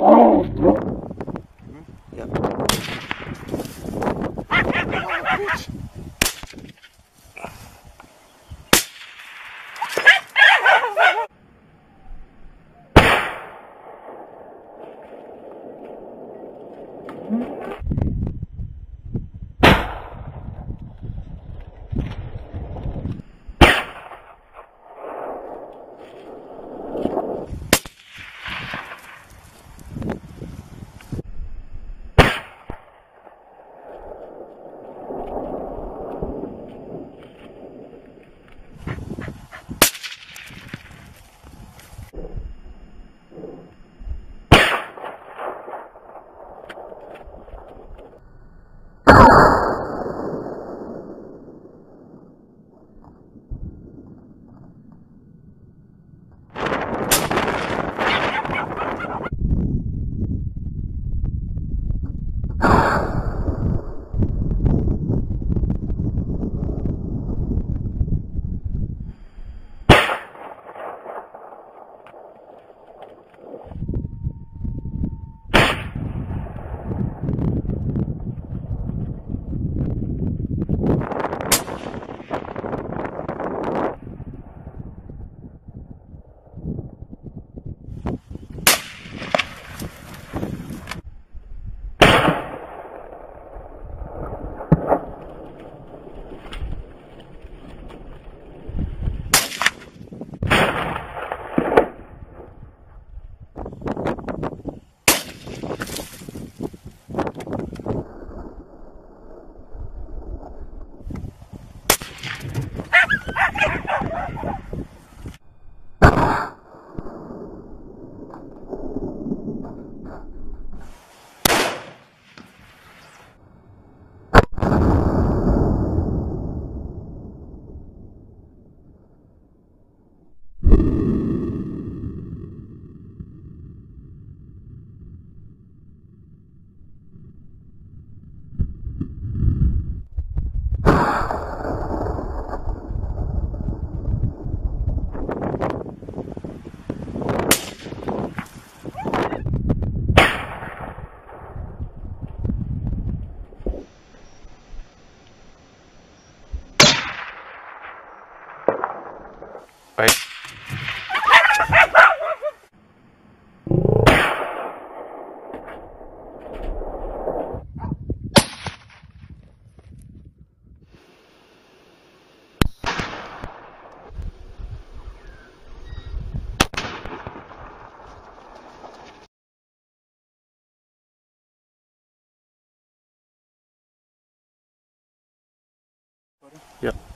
Oh, Yep.